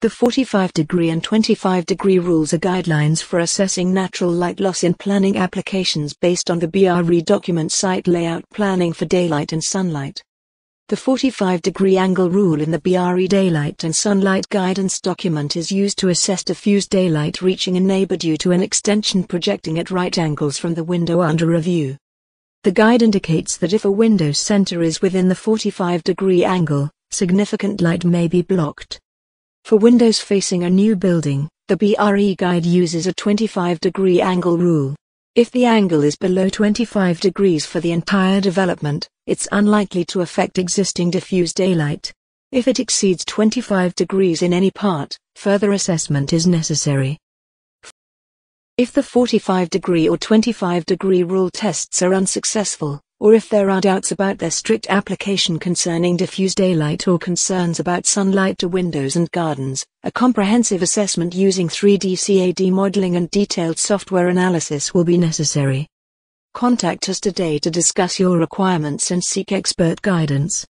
The 45 degree and 25 degree rules are guidelines for assessing natural light loss in planning applications based on the BRE document Site Layout Planning for Daylight and Sunlight. The 45 degree angle rule in the BRE Daylight and Sunlight Guidance document is used to assess diffuse daylight reaching a neighbor due to an extension projecting at right angles from the window under review. The guide indicates that if a window center is within the 45 degree angle, significant light may be blocked. For windows facing a new building, the BRE guide uses a 25 degree angle rule. If the angle is below 25 degrees for the entire development, it's unlikely to affect existing diffuse daylight. If it exceeds 25 degrees in any part, further assessment is necessary. If the 45 degree or 25 degree rule tests are unsuccessful, or if there are doubts about their strict application concerning diffuse daylight or concerns about sunlight to windows and gardens, a comprehensive assessment using 3D CAD modeling and detailed software analysis will be necessary. Contact us today to discuss your requirements and seek expert guidance.